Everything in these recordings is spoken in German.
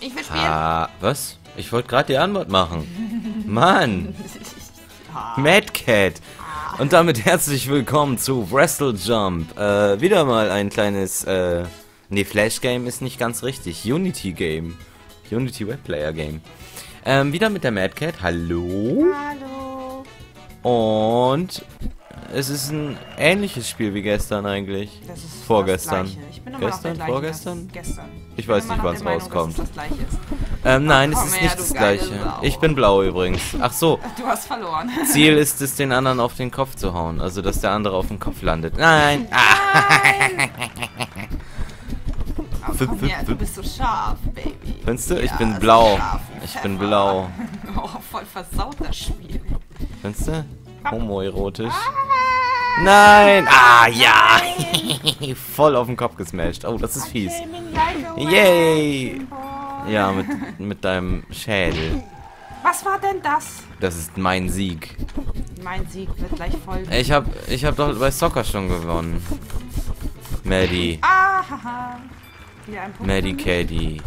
Ich will spielen. Ah, was? Ich wollte gerade die Antwort machen. Mann, Mad Cat. Und damit herzlich willkommen zu Wrestle Jump. Äh, wieder mal ein kleines, äh, nee, Flash Game ist nicht ganz richtig. Unity Game. Unity Webplayer Game. Ähm, wieder mit der Mad Cat. Hallo. Hallo. Und es ist ein ähnliches Spiel wie gestern eigentlich. Das ist Vorgestern. Das Gleiche. ich bin immer noch Gestern? Vorgestern? Gestern. Ich weiß nicht, wann es rauskommt. Dass es das gleiche ist. Ähm, nein, es ist nicht das gleiche. Ich bin blau übrigens. Ach so, Du hast verloren. Ziel ist es, den anderen auf den Kopf zu hauen. Also, dass der andere auf den Kopf landet. Nein! Ah, Oh, komm her, du bist so scharf, Baby. Findest du? Ich bin blau. Ich bin blau. Oh, voll versaut das Spiel. findest du? Homoerotisch. Nein! Ah, ja! Voll auf den Kopf gesmashed. Oh, das ist fies. Yay! Ja, mit, mit deinem Schädel. Was war denn das? Das ist mein Sieg. Mein Sieg wird gleich folgen. Ich hab, ich hab doch bei Soccer schon gewonnen. Maddie. Ah, haha. Maddie Caddy.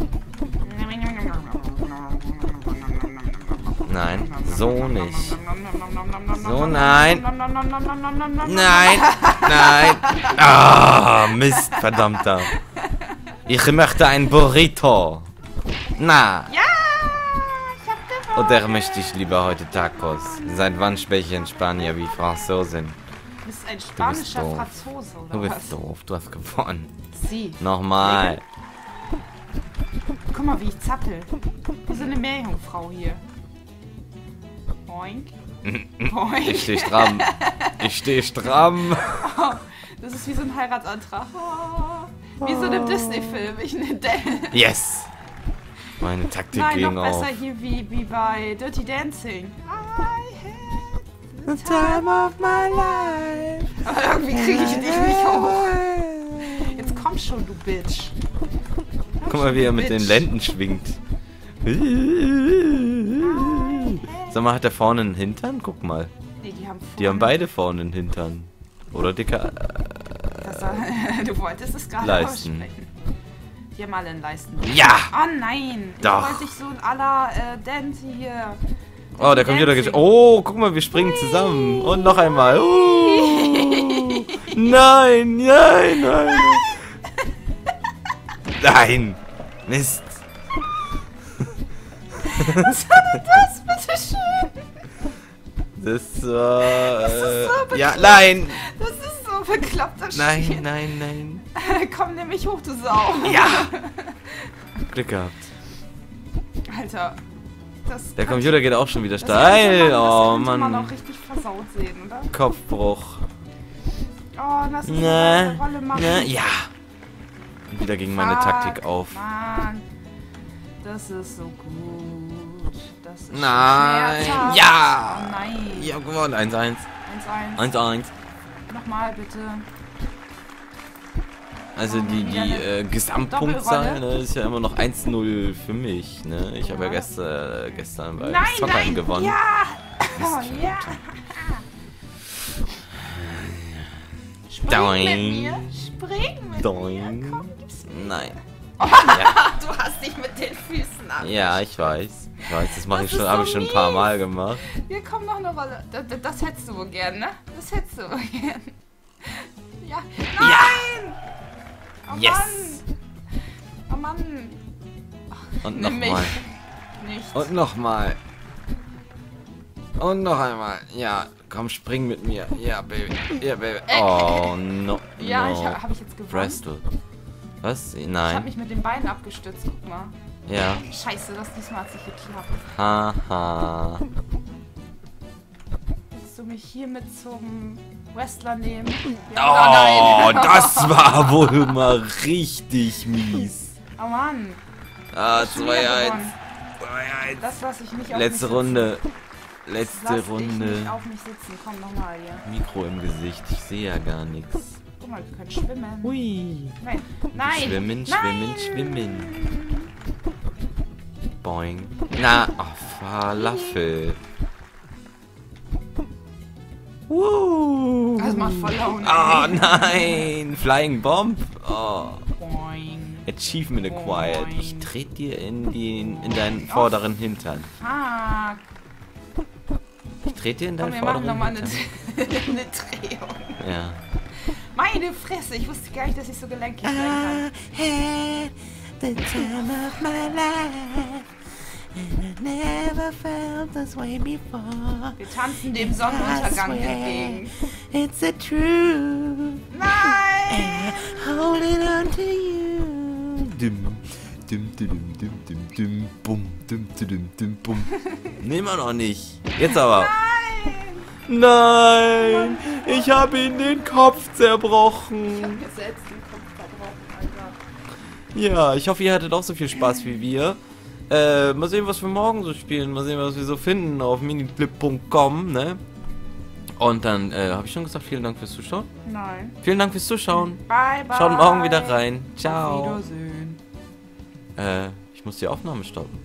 Nein, so nicht. So, nein. Nein, nein. Ah, Mist, verdammter. Ich möchte ein Burrito. Na, Ja, ich hab gewonnen. oder möchte ich lieber heute Tacos? Seit wann spreche ich in Spanier wie Franzosin? Du bist ein spanischer. Franzose, oder Du bist was? doof, du hast gewonnen. Sie. Nochmal. Guck mal, wie ich zappel. Wie so eine Meerjungfrau hier. Boink. Boink. Ich stehe stramm. Ich stehe stramm. Das ist wie so ein Heiratsantrag. Oh, Wie so einem Disney-Film. Ich ne Yes. Meine Taktik Nein, ging noch auf. besser hier wie, wie bei Dirty Dancing. I had The time of my life. Aber irgendwie kriege ich dich nicht hoch. Jetzt komm schon, du Bitch. Komm Guck mal, wie er mit den Bitch. Lenden schwingt. Sag mal, hat der vorne einen Hintern? Guck mal. Nee, die haben Die haben beide vorne einen Hintern. Oder dicker. Das war, du wolltest es gerade Leisten. aussprechen. Die haben alle einen Leisten. Ja! Oh nein! Doch. Ich wollte dich so in aller äh, Dance hier. Oh, der Computer geht. Oh, guck mal, wir springen zusammen. Und noch einmal. Uh. Nein, nein, nein. Nein. Mist. Was war denn das? Das war. ist so Äh, ja, nein. Das ist so das Nein, Spiel. nein, nein. Komm nämlich hoch, du Sau. Ja. Glück gehabt. Alter. Das Der Computer geht auch schon wieder das steil. Oh, Das könnte man Mann. auch richtig versaut sehen, oder? Kopfbruch. Oh, lass uns Na, eine Rolle machen. na, ja. Und wieder ging meine Taktik auf. Mann. Das ist so gut. Das ist Nein. schmerzhaft. Ja. Oh nein. Ich hab gewonnen. 1-1. 1-1. 1-1. Nochmal bitte. Also die, die äh, Gesamtpunktzahl ne, ist ja immer noch 1-0 für mich. Ne? Ich habe ja Ja. gestern, äh, gestern bei Nein, Zockern nein. gewonnen. Ja. Oh, ja. Spring Doing. mit mir. Spring mit Doing. mir. Komm, gib's mir. Nein. Du hast dich mit den Füßen an. Ja, ich weiß. Ich weiß, das mache ich schon, ist habe so ich schon ein paar. Mal gemacht. Hier kommt noch eine Rolle. Das, das, das hättest du wohl gern, ne? Das hättest du wohl gern. Ja. Nein! Oh Yes. Mann! Oh Mann! Und Nimm mich. nochmal. Und nochmal. Und noch einmal. Ja, komm, spring mit mir. Ja, Baby. Ja, Baby. Oh, no. ja, no. ich habe hab ich jetzt gewonnen. Wrestle. Was? Ich habe Nein. mich mit den Beinen abgestützt, guck mal. Ja. Scheiße, das diesmal hat sich geklappt. Haha. Willst du mich hier mit zum Wrestler nehmen? Oh, Ja, nein? das war wohl mal richtig mies. Oh Mann. Ah, Schon wieder 2-1. gewonnen. 2-1. Das lasse ich nicht auf Letzte mich Runde. Letzte Lass Ich Runde. nicht auf mich sitzen. Komm nochmal hier. Mikro im Gesicht. Ich sehe ja gar nichts. Guck mal, wir können schwimmen. Hui. Nein. Nein. Schwimmen, Nein. schwimmen, schwimmen. Boing. Na, oh, Falafel. Das macht voll Laune. Oh nein, Flying Bomb. Oh. Boing. Achievement acquired. Ich trete dir in, die, in deinen vorderen Hintern. Fuck. Ich trete dir in Komm, deinen wir machen vorderen nochmal eine, Hintern. eine Drehung. Ja. Meine Fresse, ich wusste gar nicht, dass ich so gelenkig sein Ah. kann. The time of my life. And I never felt this way before. Wir tanzen dem Sonnenuntergang entgegen. It's the truth. Nein! Holding on to you. Dum, dum, dum, dum, dum, dum, bum, dum, dum, dum, bum. Nee, immer noch nicht. Jetzt aber. Nein! Ich habe ihm den Kopf zerbrochen. Mir selbst den Kopf. Ja, ich hoffe, ihr hattet auch so viel Spaß wie wir. Äh, mal sehen, was wir morgen so spielen. Mal sehen, was wir so finden auf miniflip.com, ne? Und dann äh, habe ich schon gesagt, vielen Dank fürs Zuschauen. Nein. Vielen Dank fürs Zuschauen. Bye, bye. Schaut morgen wieder rein. Auf Ciao. Wiedersehen. Äh, ich muss die Aufnahme stoppen.